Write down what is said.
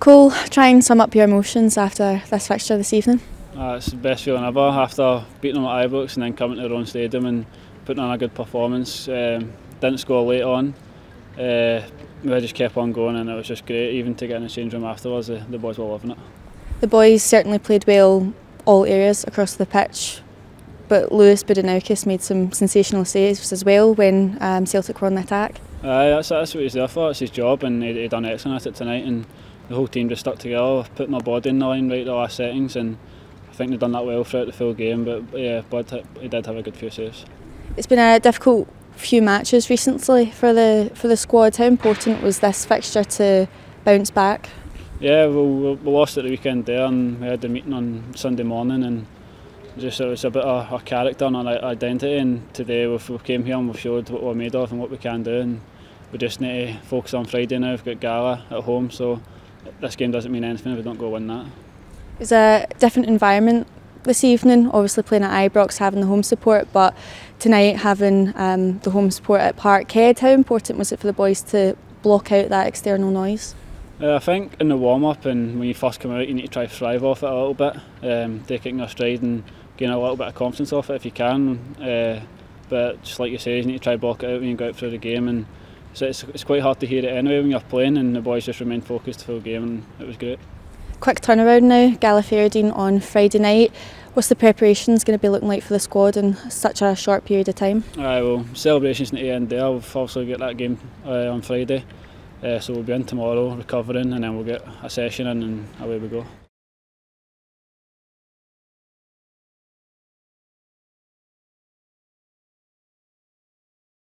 Cole, try and sum up your emotions after this fixture this evening. Uh, it's the best feeling ever after beating them at Ibrox and then coming to their own stadium and putting on a good performance. Um, didn't score late on. Uh, we just kept on going and it was just great even to get in the change room afterwards. The, the boys were loving it. The boys certainly played well all areas across the pitch but Lewis Budinauckas made some sensational saves as well when um, Celtic were on the attack. Aye, that's, that's what he's there for, it's his job and he, he done excellent at it tonight and the whole team just stuck together, put my body in the line right at the last settings and I think they've done that well throughout the full game but yeah, Bud he did have a good few saves. It's been a difficult few matches recently for the for the squad. How important was this fixture to bounce back? Yeah, we, we lost at the weekend there and we had the meeting on Sunday morning and just it was a bit of a character and an identity and today we've, we came here and we've showed what we're made of and what we can do and we just need to focus on Friday now, we've got Gala at home so this game doesn't mean anything if we don't go win that. It's a different environment this evening, obviously playing at Ibrox, having the home support, but tonight having um, the home support at Parkhead, how important was it for the boys to block out that external noise? Uh, I think in the warm up and when you first come out, you need to try to thrive off it a little bit, um, take it in your stride and gain a little bit of confidence off it if you can. Uh, but just like you say, you need to try block it out when you go out through the game. And So it's, it's quite hard to hear it anyway when you're playing and the boys just remained focused the full game and it was great. Quick turnaround now, Gala on Friday night. What's the preparations going to be looking like for the squad in such a short period of time? Aye, well, celebrations at the end there. We've also got that game uh, on Friday. Uh, so we'll be in tomorrow recovering and then we'll get a session in and away we go.